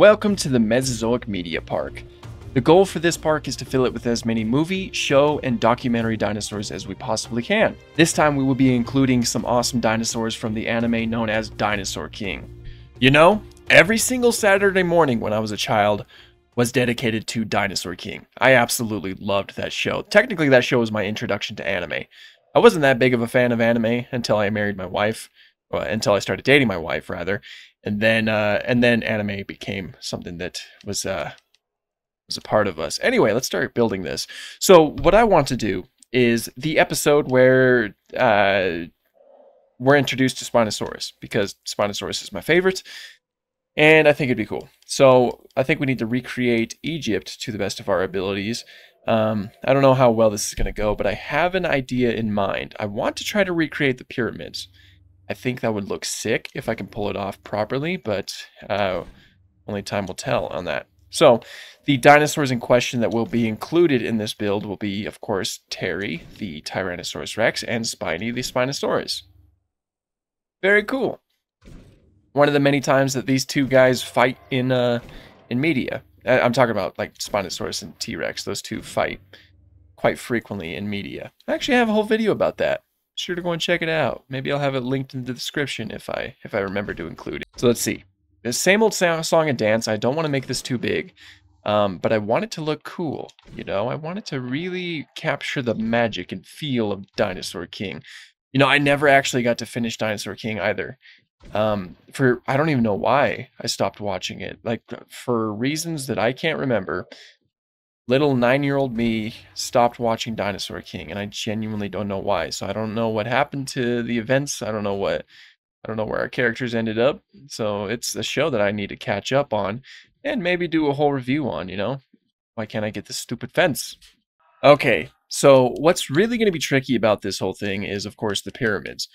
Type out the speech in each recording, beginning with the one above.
Welcome to the Mesozoic Media Park. The goal for this park is to fill it with as many movie, show, and documentary dinosaurs as we possibly can. This time we will be including some awesome dinosaurs from the anime known as Dinosaur King. You know, every single Saturday morning when I was a child was dedicated to Dinosaur King. I absolutely loved that show. Technically, that show was my introduction to anime. I wasn't that big of a fan of anime until I married my wife, until I started dating my wife, rather, and then uh, and then anime became something that was uh, was a part of us. Anyway, let's start building this. So what I want to do is the episode where uh, we're introduced to Spinosaurus because Spinosaurus is my favorite, and I think it'd be cool. So I think we need to recreate Egypt to the best of our abilities. Um, I don't know how well this is going to go, but I have an idea in mind. I want to try to recreate the pyramids. I think that would look sick if I can pull it off properly, but uh, only time will tell on that. So, the dinosaurs in question that will be included in this build will be, of course, Terry, the Tyrannosaurus Rex, and Spiny, the Spinosaurus. Very cool. One of the many times that these two guys fight in uh, in media. I'm talking about like Spinosaurus and T-Rex. Those two fight quite frequently in media. I actually have a whole video about that. Sure to go and check it out. Maybe I'll have it linked in the description if I if I remember to include it. So let's see. The same old song and dance. I don't want to make this too big, um, but I want it to look cool. You know, I want it to really capture the magic and feel of Dinosaur King. You know, I never actually got to finish Dinosaur King either. Um, for I don't even know why I stopped watching it. Like for reasons that I can't remember. Little nine-year-old me stopped watching Dinosaur King, and I genuinely don't know why. So I don't know what happened to the events. I don't know what I don't know where our characters ended up. So it's a show that I need to catch up on and maybe do a whole review on, you know? Why can't I get this stupid fence? Okay, so what's really going to be tricky about this whole thing is, of course, the pyramids.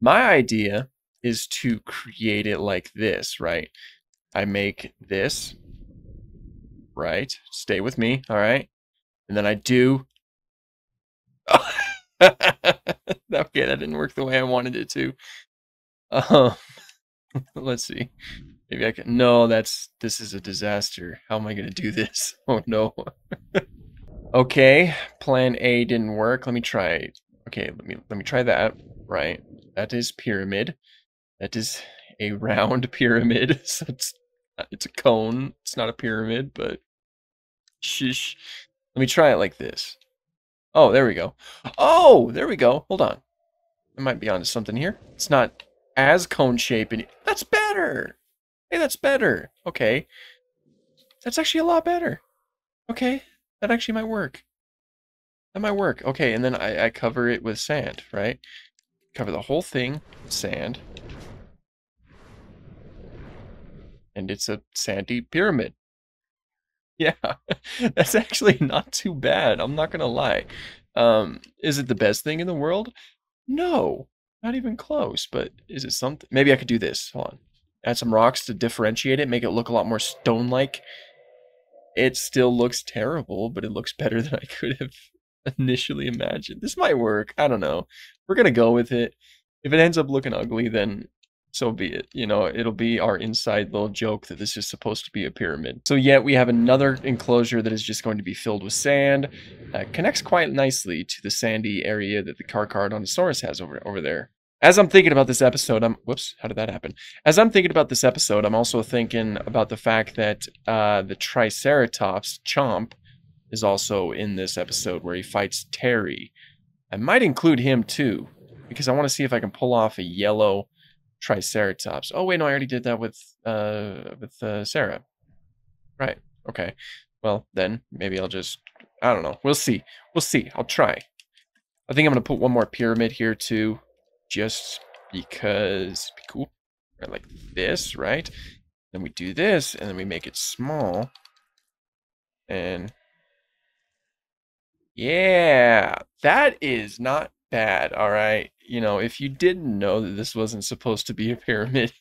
My idea is to create it like this, right? I make this, right? Stay with me, all right? And then I do... okay, that didn't work the way I wanted it to. Um, let's see. Maybe I can. No, that's this is a disaster. How am I going to do this? Oh no. okay, plan A didn't work. Let me try. Okay, let me let me try that. Right, that is pyramid. That is a round pyramid. So it's it's a cone. It's not a pyramid, but Let me try it like this. Oh, there we go. Oh, there we go. Hold on. I might be onto something here. It's not as cone shape and that's better. Hey, that's better. Okay. That's actually a lot better. Okay. That actually might work. That might work. Okay, and then I, I cover it with sand, right? Cover the whole thing with sand. And it's a sandy pyramid. Yeah, that's actually not too bad. I'm not to lie. Um, is it the best thing in the world? No. Not even close, but is it something? Maybe I could do this. Hold on. Add some rocks to differentiate it, make it look a lot more stone-like. It still looks terrible, but it looks better than I could have initially imagined. This might work. I don't know. We're to go with it. If it ends up looking ugly, then so be it. You know, it'll be our inside little joke that this is supposed to be a pyramid. So yet we have another enclosure that is just going to be filled with sand. Uh, connects quite nicely to the sandy area that the Carcharodontosaurus has over, over there. As I'm thinking about this episode, I'm whoops, how did that happen? As I'm thinking about this episode, I'm also thinking about the fact that uh, the Triceratops Chomp is also in this episode where he fights Terry. I might include him too because I want to see if I can pull off a yellow Triceratops. Oh wait, no, I already did that with uh with uh, Sarah. Right. Okay. Well, then maybe I'll just I don't know. We'll see. We'll see. I'll try. I think I'm gonna put one more pyramid here too, just because be cool. Right, like this, right? Then we do this, and then we make it small. And yeah, that is not bad. All right you know, if you didn't know that this wasn't supposed to be a pyramid,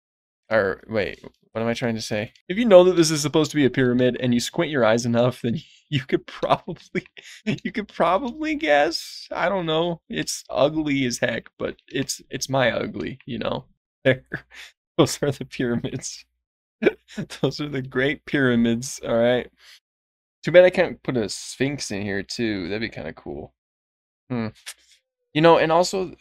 or wait, what am I trying to say? If you know that this is supposed to be a pyramid and you squint your eyes enough, then you could probably, you could probably guess. I don't know. It's ugly as heck, but it's it's my ugly, you know. There, those are the pyramids. Those are the Great Pyramids. All right. Too bad I can't put a Sphinx in here too. That'd be kind of cool. Hmm. You know, and also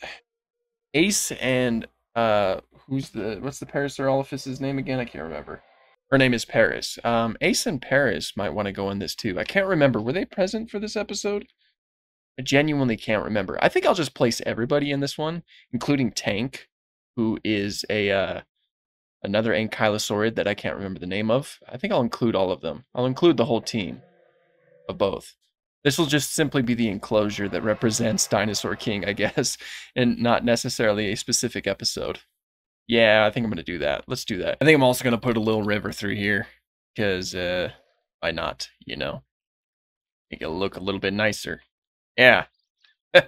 Ace and uh who's the what's the Paris Parasaurolophus's name again? I can't remember. Her name is Paris. Um Ace and Paris might want to go in this too. I can't remember. Were they present for this episode? I genuinely can't remember. I think I'll just place everybody in this one, including Tank, who is a uh another ankylosaurid that I can't remember the name of. I think I'll include all of them. I'll include the whole team of both. This will just simply be the enclosure that represents Dinosaur King, I guess, and not necessarily a specific episode. Yeah, I think I'm going to do that. Let's do that. I think I'm also going to put a little river through here because uh, why not, you know? Make it look a little bit nicer. Yeah.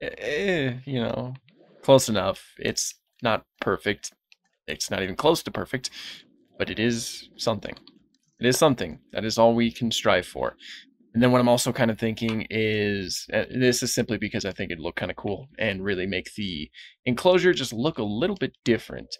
Eh, you know, close enough. It's not perfect. It's not even close to perfect, but it is something. It is something. That is all we can strive for. And then what I'm also kind of thinking is uh, this is simply because I think it'd look kind of cool and really make the enclosure just look a little bit different.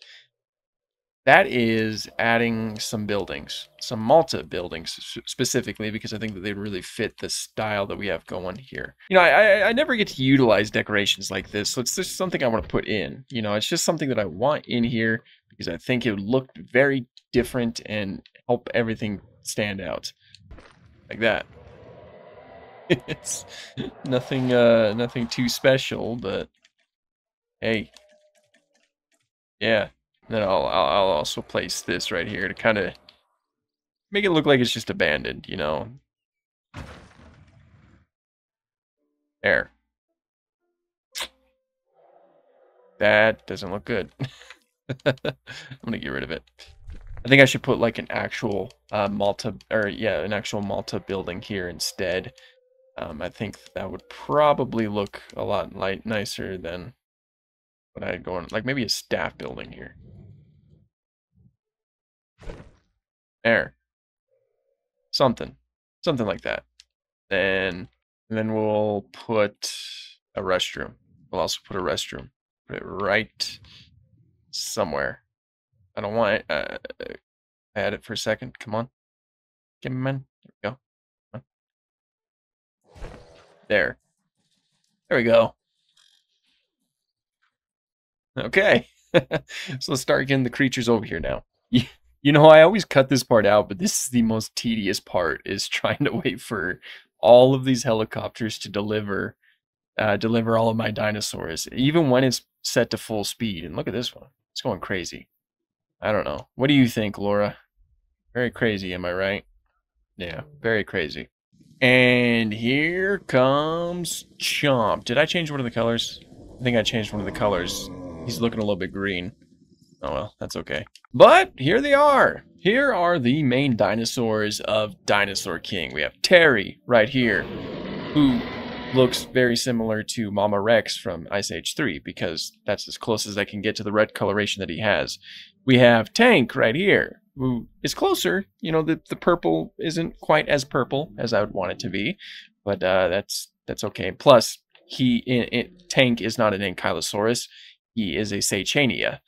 That is adding some buildings, some Malta buildings specifically, because I think that they'd really fit the style that we have going here. You know, I, I never get to utilize decorations like this, so it's just something I want to put in. You know, it's just something that I want in here because I think it would look very different and help everything stand out like that. It's nothing uh nothing too special, but hey. Yeah. Then I'll I'll also place this right here to kind of make it look like it's just abandoned, you know. There. That doesn't look good. I'm gonna get rid of it. I think I should put like an actual uh, Malta, or yeah, an actual Malta building here instead. Um, I think that would probably look a lot light nicer than what I had going, like maybe a staff building here. There. Something. Something like that. Then, then we'll put a restroom. We'll also put a restroom. Put it right somewhere. I don't want it. Uh, add it for a second. Come on. Come on. There we go. There. There we go. Okay. so let's start getting the creatures over here now. You know, I always cut this part out, but this is the most tedious part is trying to wait for all of these helicopters to deliver uh, deliver all of my dinosaurs, even when it's set to full speed. And look at this one. It's going crazy. I don't know. What do you think, Laura? Very crazy, am I right? Yeah, very crazy. And here comes Chomp. Did I change one of the colors? I think I changed one of the colors. He's looking a little bit green. Oh well, that's okay. But here they are. Here are the main dinosaurs of Dinosaur King. We have Terry right here, who looks very similar to Mama Rex from Ice Age 3 because that's as close as I can get to the red coloration that he has. We have Tank right here, is closer. You know, the, the purple isn't quite as purple as I would want it to be, but uh, that's that's okay. Plus, he in, in, Tank is not an Ankylosaurus; he is a Saichania.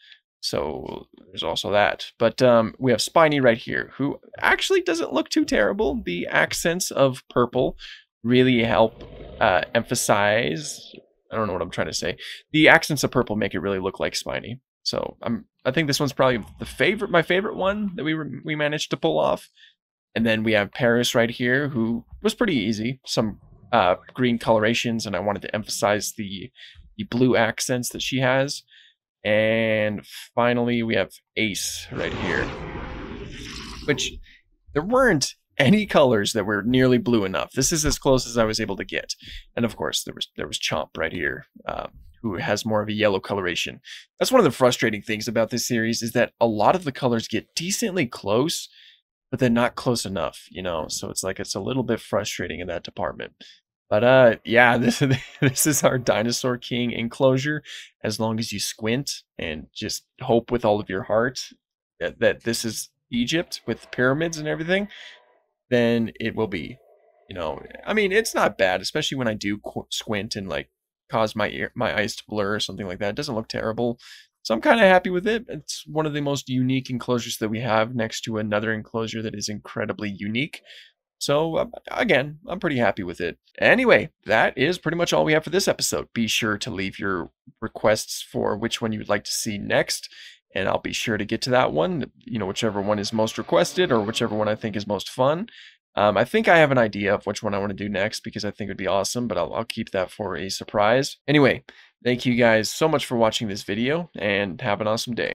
So there's also that. But um, we have Spiny right here, who actually doesn't look too terrible. The accents of purple really help uh, emphasize. I don't know what I'm trying to say. The accents of purple make it really look like Spiny. So I'm I think this one's probably the favorite, my favorite one that we we managed to pull off. And then we have Paris right here, who was pretty easy. Some uh, green colorations, and I wanted to emphasize the the blue accents that she has. And finally, we have Ace right here, which there weren't any colors that were nearly blue enough. This is as close as I was able to get. And of course, there was there was Chomp right here. Um, who has more of a yellow coloration. That's one of the frustrating things about this series is that a lot of the colors get decently close, but then not close enough, you know? So it's like it's a little bit frustrating in that department. But uh yeah, this this is our Dinosaur King enclosure. As long as you squint and just hope with all of your heart that, that this is Egypt with pyramids and everything, then it will be. You know, I mean, it's not bad, especially when I do squint and like cause my ear, my eyes to blur or something like that. It doesn't look terrible. So I'm kind of happy with it. It's one of the most unique enclosures that we have next to another enclosure that is incredibly unique. So uh, again, I'm pretty happy with it. Anyway, that is pretty much all we have for this episode. Be sure to leave your requests for which one you'd like to see next, and I'll be sure to get to that one. You know, whichever one is most requested or whichever one I think is most fun. Um, I think I have an idea of which one I want to do next because I think it would be awesome, but I'll, I'll keep that for a surprise. Anyway, thank you guys so much for watching this video and have an awesome day.